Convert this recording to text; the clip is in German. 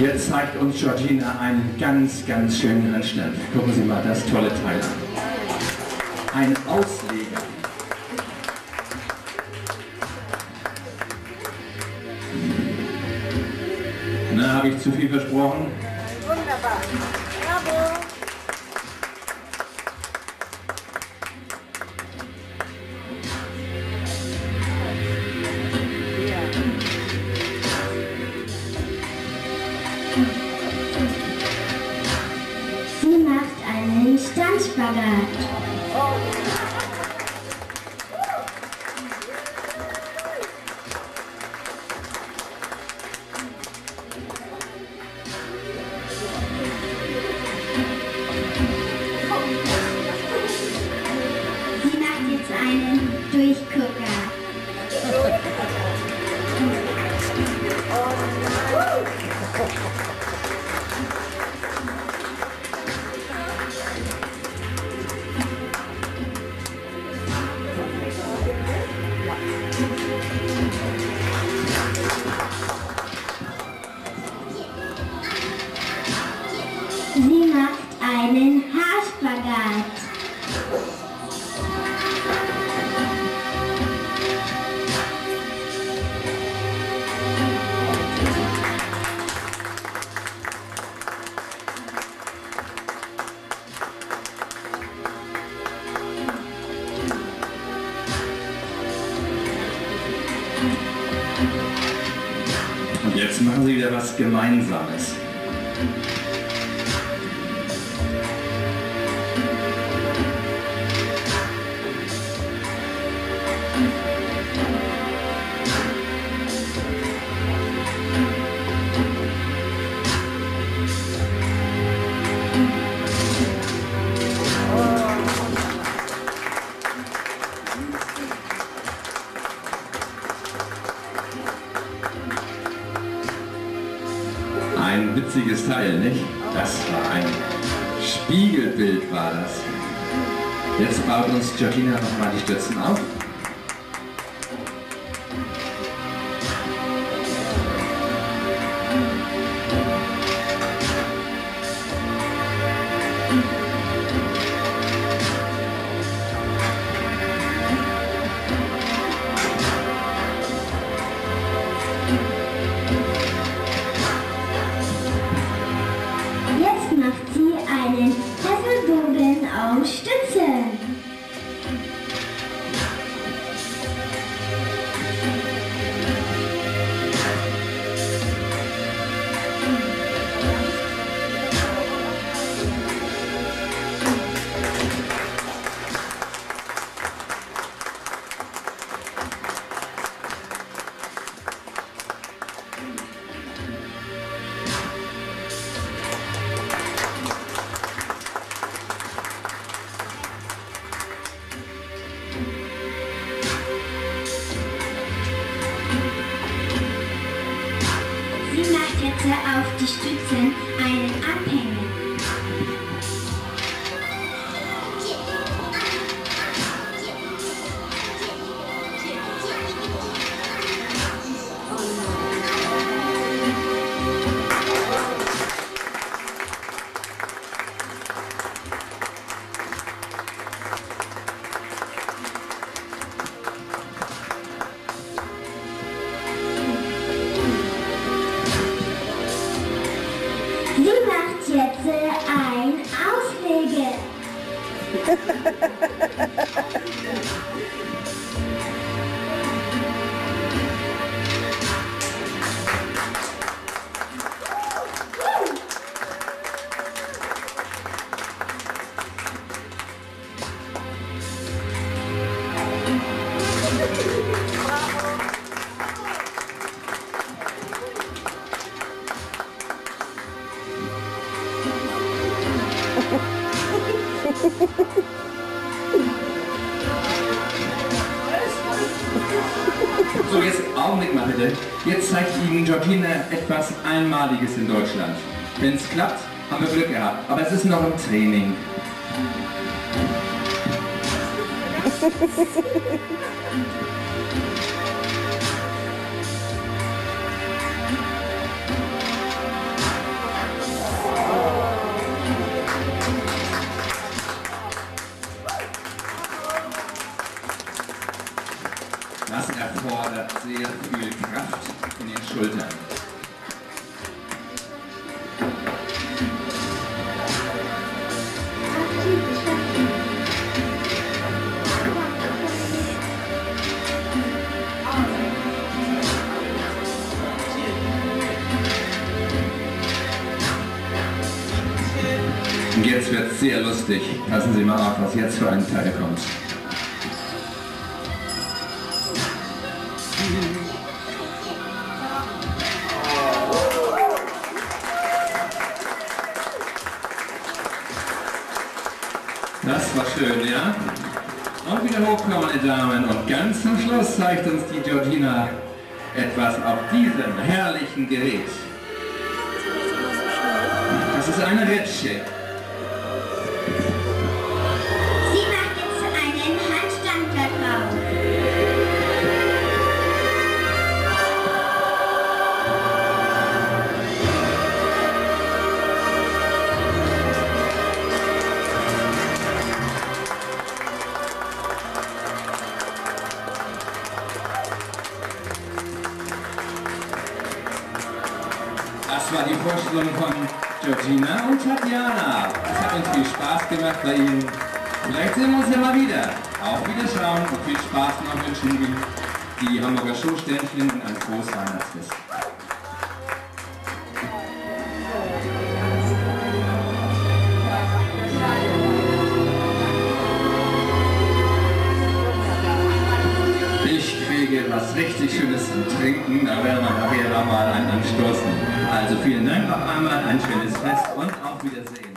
Jetzt zeigt uns Georgina einen ganz, ganz schönen Handstand. Gucken Sie mal das tolle Teil an. Ein Ausleger. Na, habe ich zu viel versprochen? Macht einen Standspagat. Sie macht einen Haarspagat. Und jetzt machen Sie wieder was Gemeinsames. Ein witziges Teil, nicht? Das war ein Spiegelbild, war das. Jetzt baut uns Georgina nochmal die Stützen auf. Auf Jetzt zeigt Ihnen Georgina etwas Einmaliges in Deutschland. Wenn es klappt, haben wir Glück gehabt. Aber es ist noch im Training. Schultern. Und jetzt wird es sehr lustig. Passen Sie mal auf, was jetzt für ein Teil kommt. War schön, ja? Und wieder hochkommen, meine Damen. Und ganz zum Schluss zeigt uns die Georgina etwas auf diesem herrlichen Gerät. Das ist eine Ritsche. War die Vorstellung von Georgina und Tatjana. Es hat uns viel Spaß gemacht bei Ihnen. Vielleicht sehen wir uns ja mal wieder. Auf Wiederschauen und viel Spaß noch wünschen wir die Hamburger Showsternchen und ein frohes Weihnachtsfest. Schönes trinken, da werden wir nachher noch mal einen anstoßen. Also vielen Dank noch einmal, ein schönes Fest und auf Wiedersehen.